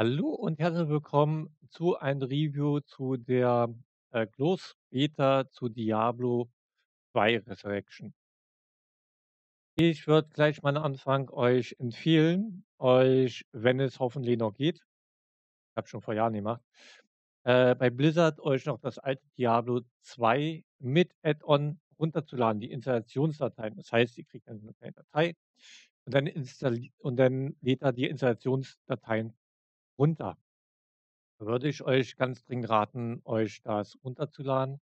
Hallo und herzlich willkommen zu einem Review zu der, äh, Closed Beta zu Diablo 2 Resurrection. Ich würde gleich mal anfangen, euch empfehlen, euch, wenn es hoffentlich noch geht ich habe schon vor Jahren gemacht, äh, bei Blizzard euch noch das alte Diablo 2 mit Add-on runterzuladen, die Installationsdateien. Das heißt, ihr kriegt 'ne kleine Datei und dann und dann lädt er die Installationsdateien runter. Da würde ich euch ganz dringend raten, euch das runterzuladen.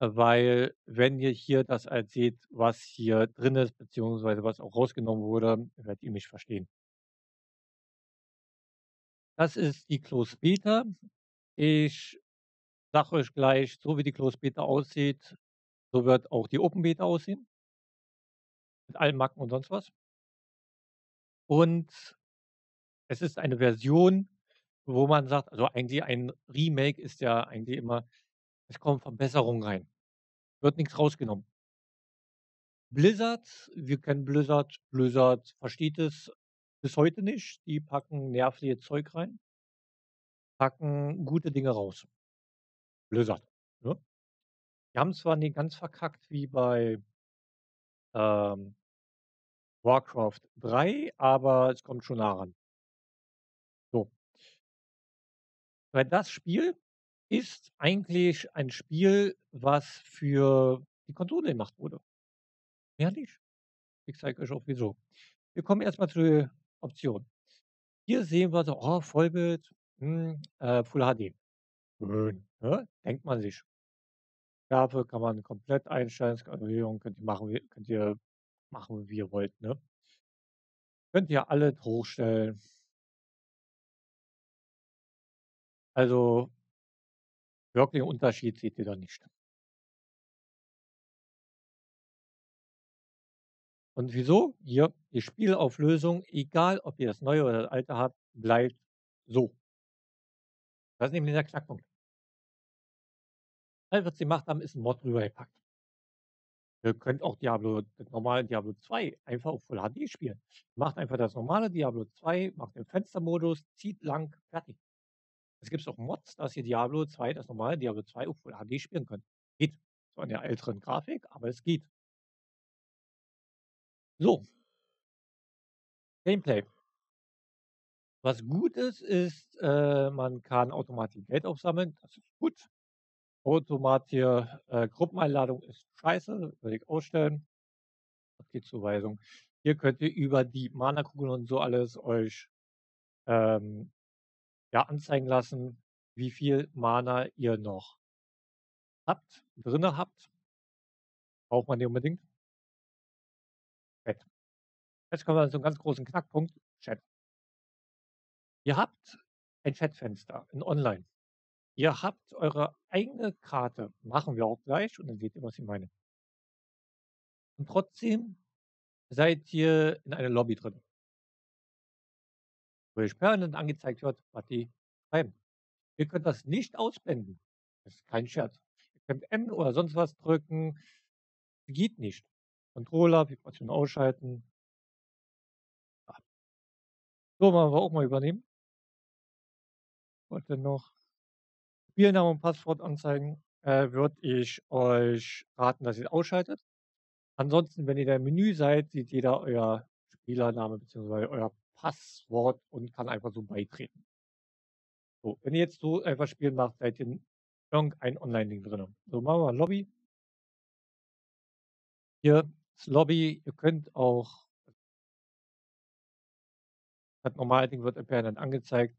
Weil wenn ihr hier das halt seht, was hier drin ist, beziehungsweise was auch rausgenommen wurde, werdet ihr mich verstehen. Das ist die Closed Beta. Ich sage euch gleich, so wie die Closed Beta aussieht, so wird auch die Open Beta aussehen. Mit allen Macken und sonst was. Und es ist eine Version, wo man sagt also eigentlich ein Remake ist ja eigentlich immer es kommen Verbesserungen rein. Wird nix rausgenommen. Blizzard, wir kennen Blizzard. Blizzard versteht es bis heute nicht. Die packen nerviges Zeug rein. Packen gute Dinge raus. Blizzard, ne? Die haben zwar nie ganz verkackt wie bei ähm Warcraft 3, aber es kommt schon nah ran. Weil das Spiel ist eigentlich ein Spiel, was für die Konsole gemacht wurde. Mehr nicht. Ich zeige euch auch wieso. Wir kommen erst mal zu den Optionen. Hier sehen wir so, oh, Vollbild, hm, äh, Full HD. Schön, ne? Denkt man sich. Dafür kann man komplett einstellen, könnt ihr machen könnt ihr machen, wie ihr wollt, ne? Könnt ihr alles hochstellen. Also wirklich Unterschied seht ihr da nicht. Und wieso? Hier, die Spielauflösung, egal ob ihr das Neue oder das Alte habt, bleibt so. Das ist nämlich der Knackpunkt. All was sie gemacht haben, ist 'n Mod drüber gepackt. Ihr könnt auch Diablo das normale Diablo 2 einfach auf Full HD spielen. Macht einfach das normale Diablo 2, macht den Fenstermodus, zieht lang, fertig. Es gibt auch Mods, dass ihr Diablo 2, das normale Diablo 2 auf Full HD spielen könnt. Geht. Zwar in der älteren Grafik, aber es geht. So. Gameplay. Was gut ist, ist, äh, man kann automatisch Geld aufsammeln. Das ist gut. Automatische, äh, Gruppeneinladung ist scheiße, würde ich ausstellen. Paketzuweisung. Hier könnt ihr über die Mana-Kugeln und so alles euch, ähm, ja, anzeigen lassen, wie viel Mana ihr noch habt drinne habt. Braucht man nicht unbedingt. Chat. Jetzt kommen wir zu 'nem ganz großen Knackpunkt, Chat. Ihr habt ein Chatfenster in Online. Ihr habt eure eigene Karte. Machen wir auch gleich und dann seht ihr, was ich meine. Und trotzdem seid ihr in einer Lobby drin. Euch permanent angezeigt wird, die schreiben. Ihr könnt das nicht ausblenden. Das ist kein Scherz. Ihr könnt N oder sonst was drücken. Geht nicht. Controller, Vibration ausschalten. Ja. So, wollen wir auch mal übernehmen. Denn noch? Spielname und Passwort anzeigen, äh, würde ich euch raten, dass ihr's ausschaltet. Ansonsten, wenn ihr da im Menü seid, sieht jeder euer Spielername beziehungsweise euer Passwort und kann einfach so beitreten. So, wenn ihr jetzt so einfach spielen macht, seid ihr in irgendein Online-Ding drinne. So, machen wir mal Lobby. Hier ist Lobby. Ihr könnt auch das normale Ding wird permanent angezeigt.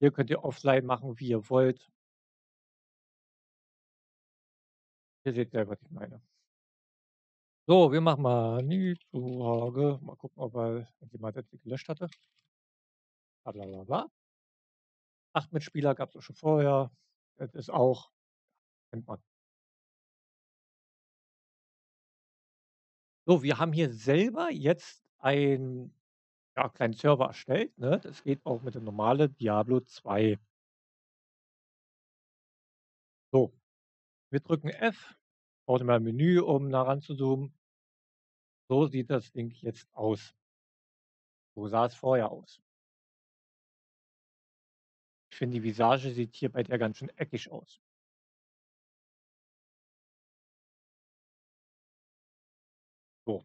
Hier könnt ihr offline machen, wie ihr wollt. Ihr seht ja, was ich meine. So, wir machen mal Nidhogge. Mal gucken, ob das hier gelöscht hatte. Bla bla bla bla. 8 Mitspieler gab's auch schon vorher. Das ist auch kennt man. So, wir haben hier selber jetzt einen, ja, kleinen Server erstellt, ne? Das geht auch mit dem normale Diablo 2. So. Wir drücken F, braucht immer 'n Menü, um nah ranzuzoomen. So sieht das Ding jetzt aus. So sah es vorher aus. finde, die Visage sieht hier bei der ganz schön eckig aus. So.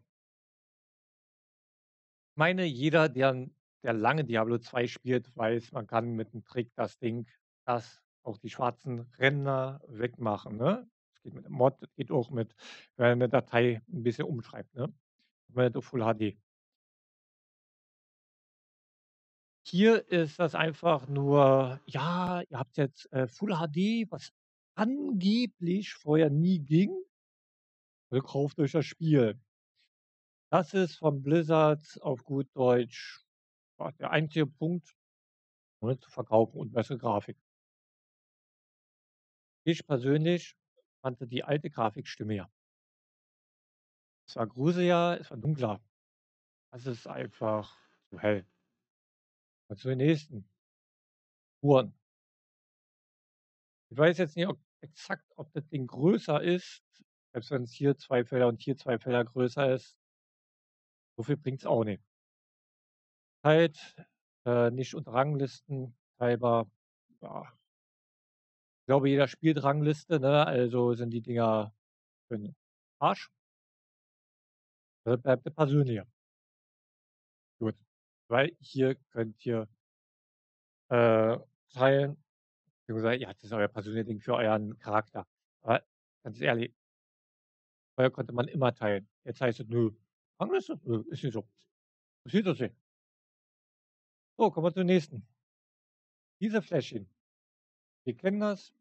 Meine, jeder, der der lange Diablo 2 spielt, weiß, man kann mit 'm Trick das Ding das auch die schwarzen Ränder wegmachen, ne? Das geht mit 'nem Mod, das geht auch mit wenn man 'ne Datei 'n bisschen umschreibt, ne? Auf Full HD. Hier ist das einfach nur: „Ja, ihr habt jetzt, äh, Full HD, was angeblich vorher nie ging. Äh, kauft euch das Spiel.“ Das ist von Blizzard auf gut Deutsch, der einzige Punkt, ne, zu verkaufen und bessere Grafik. Ich persönlich fand die alte Grafik stimmiger. Es war gruseliger, es war dunkler. Das ist einfach zu hell. Mal zu den nächsten. Uhren. Ich weiß jetzt nicht, ob exakt, ob das Ding größer ist, selbst wenn's hier 2 Felder und hier 2 Felder größer ist. So viel bringt's auch nicht. Halt, äh, nicht unter Ranglisten teilbar, ja. Ich glaube, jeder spielt Rangliste, ne? Also sind die Dinger für'n Arsch. Das bleibt der persönliche. Gut, weil hier könnt ihr äh, teilen, beziehungsweise ja, das ist euer persönliches Ding für euren Charakter. Aber ganz ehrlich früher konnte man immer teilen. Jetzt heißt es: „Nö, Rangliste? Nö, ist nicht so. Interessiert uns nicht.“ So, kommen wir zum nächsten. Diese Fläschchen. Wir kennen das.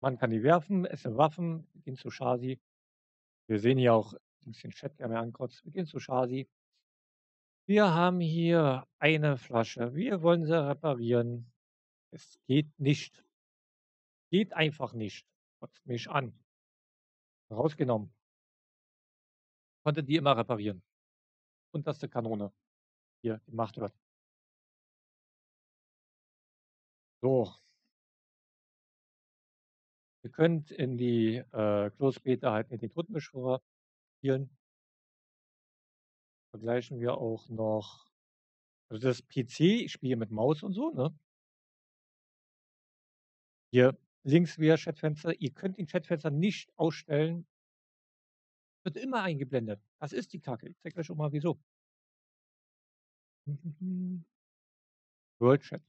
Man kann die werfen, es sind Waffen, gehen zu Chasi. Wir sehen hier auch 'n bisschen Chat, der mir ankreuzt. Wir gehen zu Chasi. Wir haben hier eine Flasche. Wir wollen sie reparieren. Es geht nicht. Geht einfach nicht. Kotzt mich an. Rausgenommen. Konnte die immer reparieren. Unterste Kanone. Hier gemacht wird. So. Ihr könnt in die, äh, Beta halt mit den Totenbeschwörer spielen. Vergleichen wir auch noch also das ist PC, ich spiele mit Maus und so, ne? Hier links wieder Chatfenster. Ihr könnt die Chatfenster nicht ausstellen. Wird immer eingeblendet. Das ist die Kacke. Ich zeige euch auch mal wieso. World Chat.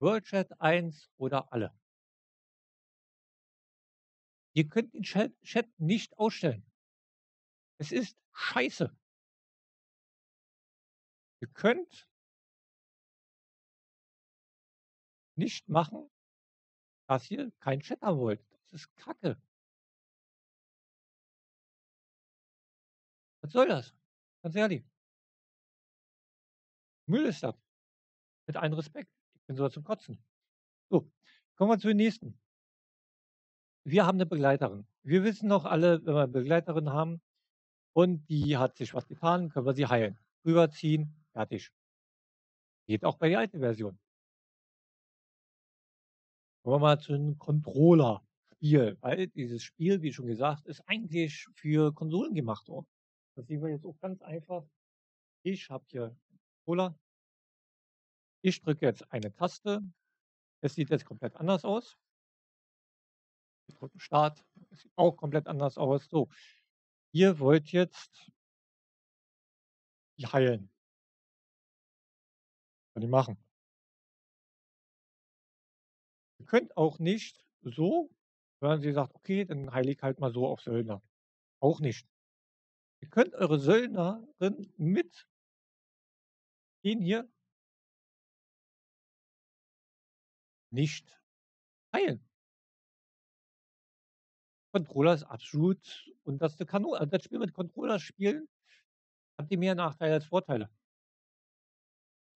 World Chat 1 oder alle. Ihr könnt den Chat nicht ausstellen. Es ist scheiße. Ihr könnt nicht machen, dass ihr keinen Chat haben wollt. Das ist Kacke. Was soll das? Ganz ehrlich. Müll ist das. Mit allem Respekt. Ich bin so was zum Kotzen. So, kommen wir zu den nächsten. Wir haben 'ne Begleiterin. Wir wissen doch alle, wenn wir 'ne Begleiterin haben und die hat sich was getan, können wir sie heilen. Rüberziehen, fertig. Geht auch bei der alten Version. Kommen wir mal zu 'nem Controller-Spiel, weil dieses Spiel, wie schon gesagt, ist eigentlich für Konsolen gemacht worden. Das sehen wir jetzt auch ganz einfach. Ich habe hier Controller. Ich drücke jetzt eine Taste. Es sieht jetzt komplett anders aus. Wir drücken Start. Es sieht auch komplett anders aus. So, ihr wollt jetzt die heilen. Kann ich machen. Ihr könnt auch nicht so, wenn sie sagt: „Okay, dann heile ich halt mal so auf Söldner.“ Auch nicht. Ihr könnt eure Söldnerin mit den hier nicht heilen. Controller ist absolut unterste Kanone. Also, das Spiel mit Controller spielen hat die mehr Nachteile als Vorteile.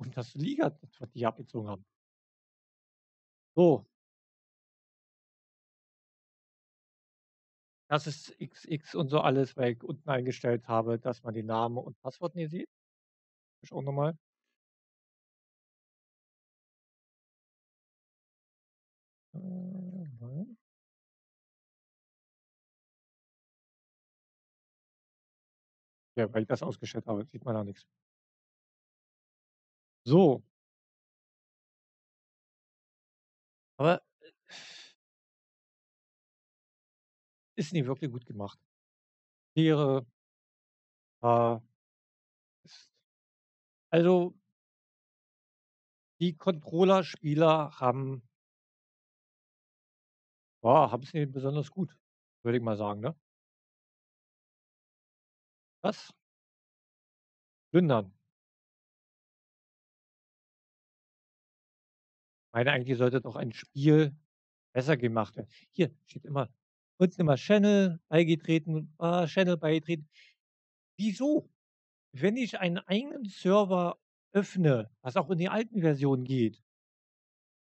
Und das Liga, das was die abgezogen haben. So. Das ist XX und so alles, weil ich unten eingestellt habe, dass man den Namen und Passwort nie sieht. Ich auch noch mal. Äh, nein. Ja, weil ich das ausgestellt habe, sieht man da nix. So. Aber, äh ist nie wirklich gut gemacht. Tiere äh also die Controller-Spieler haben ja, haben's nicht besonders gut, würde ich mal sagen, ne? Was? Plündern. Meine, eigentlich sollte doch ein Spiel besser gemacht werden. Hier steht immer unten immer Channel beigetreten, ah, Channel beigetreten. Wieso? Wenn ich einen eigenen Server öffne, was auch in die alten Versionen geht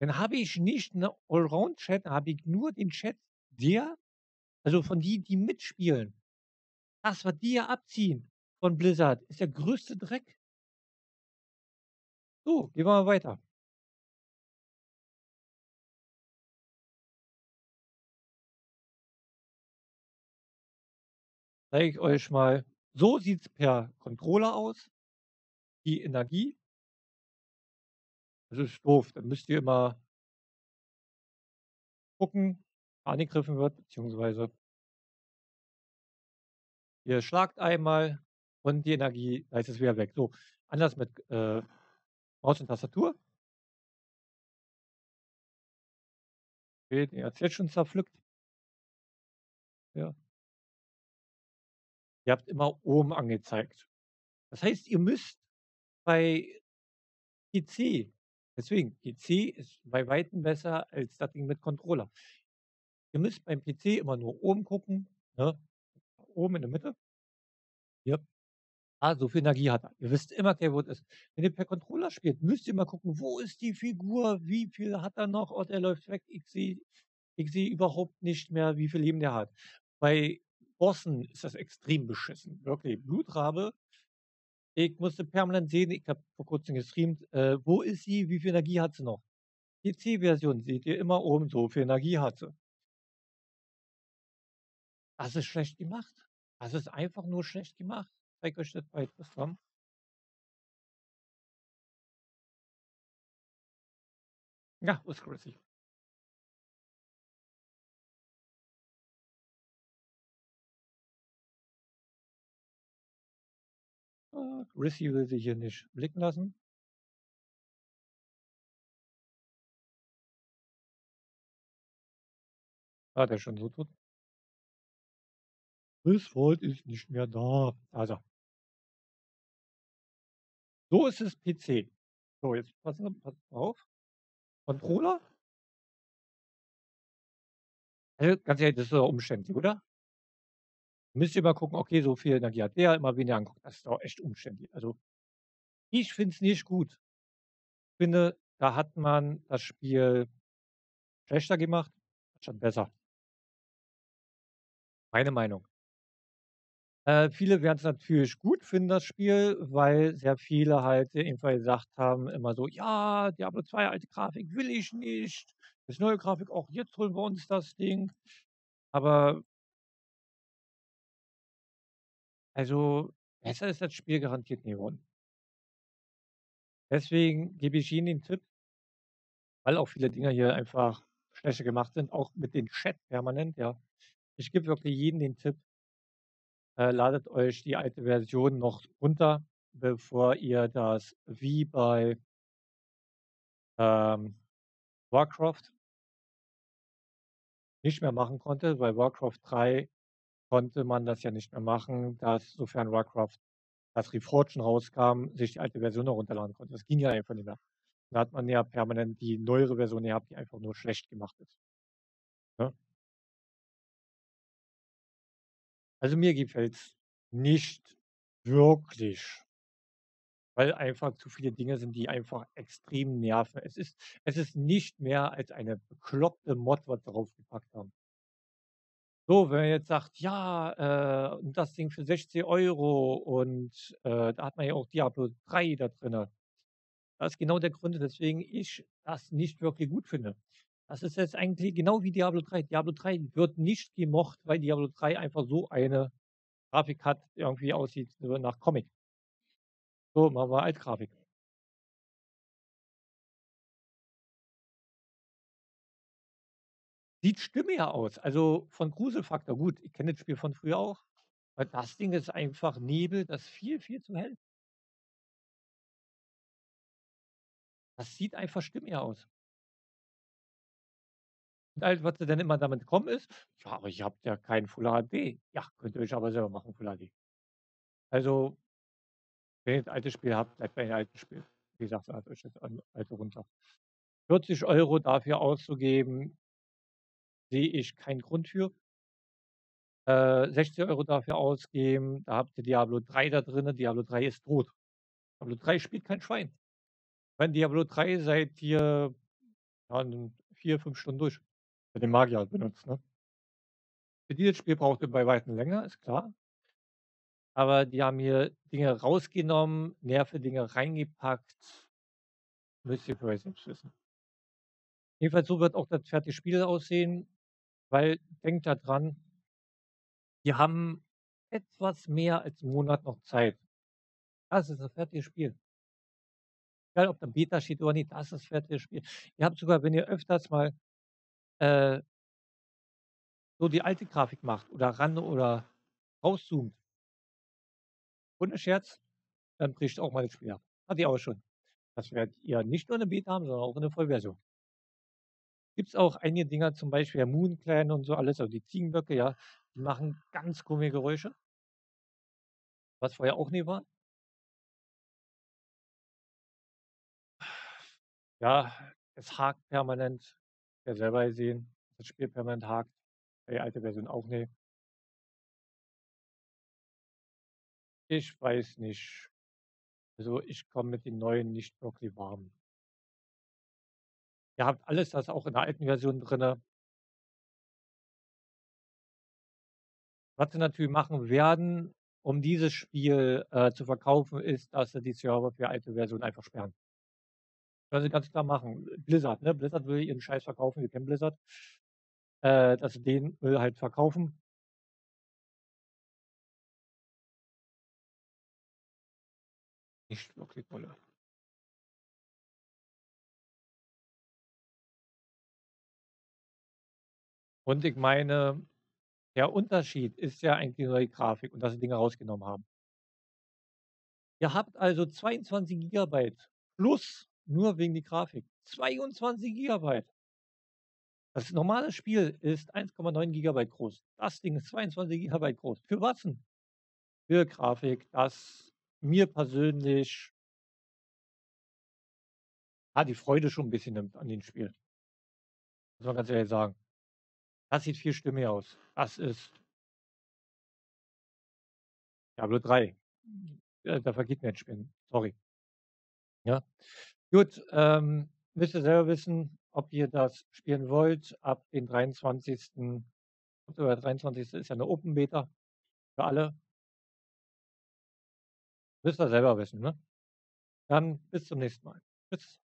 dann habe ich nicht 'ne Allround-Chat, habe ich nur den Chat der also von die, die mitspielen. Das, was die ja abziehen von Blizzard, ist der größte Dreck. So, gehen wir mal weiter. Zeige ich euch mal so sieht's per Controller aus, die Energie. Das ist doof, dann müsst ihr immer gucken, angegriffen wird, beziehungsweise ihr schlagt einmal und die Energie da ist es wieder weg. So, anders mit, äh, Maus und Tastatur. Okay, die hat's jetzt schon zerpflückt. Ja. Ihr habt immer oben angezeigt. Das heißt, ihr müsst bei PC deswegen, PC ist bei Weitem besser als das Ding mit Controller. Ihr müsst beim PC immer nur oben gucken, ne? Oben in der Mitte. Hier. Ah, so viel Energie hat er. Ihr wisst immer okay, wo es ist. Wenn ihr per Controller spielt, müsst ihr immer gucken, wo ist die Figur? Wie viel hat er noch? Oh, der läuft weg. Ich sehe ich sehe überhaupt nicht mehr, wie viel Leben der hat. Bei Bossen ist das extrem beschissen. Wirklich. Blutrabe ich musste permanent sehen, ich habe vor Kurzem gestreamt, äh, wo ist sie, wie viel Energie hat sie noch? PC-Version seht ihr immer oben, so viel Energie hat sie. Das ist schlecht gemacht. Das ist einfach nur schlecht gemacht. Ich zeige euch das bei Twistram. Ja, ist? Ah, Chrissy will sich hier nicht blicken lassen. Ah, der schon so tot. Griswold ist nicht mehr da. Er. So ist es PC. So, jetzt mal auf. Controller. Also, ganz ehrlich, das ist doch umständlich, oder? Müsst ihr mal gucken, okay, so viel Energie hat der, immer weniger angucken. Das ist doch echt umständlich. Also ich finde es nicht gut. Ich finde, da hat man das Spiel schlechter gemacht, anstatt besser. Meine Meinung. Äh, viele werden's natürlich gut finden, das Spiel, weil sehr viele halt irgendwann gesagt haben immer so: „Ja, Diablo 2, alte Grafik will ich nicht. Das neue Grafik auch jetzt holen wir uns das Ding.“ Aber Also, besser ist das Spiel garantiert nie geworden. Deswegen gebe ich Ihnen den Tipp weil auch viele Dinge hier einfach schlechter gemacht sind, auch mit den Chat permanent, ja. Ich gebe wirklich jedem den Tipp äh, ladet euch die alte Version noch runter, bevor ihr das wie bei ähm, Warcraft nicht mehr machen konnte. Bei Warcraft 3 konnte man das ja nicht mehr machen, dass sofern Warcraft das Reforged rauskam, sich die alte Version noch runterladen konnte. Das ging ja einfach nicht mehr. Da hat man ja permanent die neuere Version gehabt, die einfach nur schlecht gemacht ist. Ne? Also, mir gefällt's nicht wirklich. Weil einfach zu viele Dinge sind, die einfach extrem nerven. Es ist es ist nicht mehr als eine bekloppte Mod, was sie draufgepackt haben. So, wenn man jetzt sagt: „Ja, äh, das Ding für 60 € und, äh, da hat man ja auch Diablo 3 da drinne.“ Das ist genau der Grund, weswegen ich das nicht wirklich gut finde. Das ist jetzt eigentlich genau wie Diablo 3. Diablo 3 wird nicht gemocht, weil Diablo 3 einfach so eine Grafik hat, irgendwie aussieht nach Comic. So, machen wir Altgrafik. Sieht stimmiger aus. Also von Gruselfaktor, gut, ich kenne das Spiel von früher auch. Aber das Ding ist einfach Nebel, das ist viel, viel zu hell. Das sieht einfach stimmiger aus. Und halt, was sie dann immer damit kommen ist: „Ja, aber ihr habt ja kein Full HD.“ Ja, könnt ihr euch aber selber machen, Full HD. Also wenn ihr 'n altes Spiel habt, bleibt bei den alten Spielen. Wie gesagt, ladet euch das alte runter. 40 € dafür auszugeben sehe ich keinen Grund für. Äh, 60 € dafür ausgeben, da habt ihr Diablo 3 da drinnen. Diablo 3 ist tot. Diablo 3 spielt kein Schwein. Bei Diablo 3 seid ihr, ja, 4, 5 Stunden durch, wenn ihr Magier benutzt, ne? Für dieses Spiel braucht ihr bei Weitem länger, ist klar. Aber die haben hier Dinge rausgenommen, Nerve-Dinge reingepackt. Müsst ihr für euch selbst wissen. Jedenfalls so wird auch das fertige Spiel aussehen, weil denkt da dran wir haben etwas mehr als 'n Monat noch Zeit. Das ist das fertige Spiel. Egal, ob da Beta steht oder nicht, das ist das fertige Spiel. Ihr habt sogar, wenn ihr öfters mal äh so die alte Grafik macht oder ran oder rauszoomt ohne Scherz, dann bricht auch mal das Spiel ab. Hatte ich auch schon. Das werdet ihr nicht nur in der Beta haben, sondern auch in der Vollversion. Gibt's auch einige Dinger, zum Beispiel Moon Clan und so alles, also die Ziegenböcke, ja, die machen ganz komische Geräusche. Was vorher auch nie war. Ja, es hakt permanent. Ihr selber gesehen, das Spiel permanent hakt. Die alte Version auch nicht. Ich weiß nicht. Also, ich komme mit den neuen nicht wirklich warm. Ihr habt alles das auch in der alten Version drinne. Was sie natürlich machen werden, um dieses Spiel, äh, zu verkaufen, ist, dass sie die Server für alte Version einfach sperren. Werden sie ganz klar machen. Blizzard, ne? Blizzard will ihren Scheiß verkaufen, wir kennen Blizzard. Äh, dass sie den Müll halt verkaufen. Nicht wirklich dolle. Und ich meine, der Unterschied ist ja eigentlich nur die Grafik und dass sie Dinge rausgenommen haben. Ihr habt also 22 Gigabyte plus nur wegen die Grafik. 22 Gigabyte. Das normale Spiel ist 1,9 Gigabyte groß. Das Ding ist 22 Gigabyte groß. Für was denn? Für Grafik, das mir persönlich ah, die Freude schon 'n bisschen nimmt an dem Spiel. Muss man ganz ehrlich sagen. Das sieht viel stimmiger aus. Das ist Diablo 3. Äh, da vergeht mir 'n Spiel, sorry. Ja. Gut, ähm, müsst ihr selber wissen, ob ihr das spielen wollt. Ab den 23. Oktober 23. ist ja 'ne Open Beta für alle. Müsst ihr selber wissen, ne? Dann bis zum nächsten Mal. Tschüss.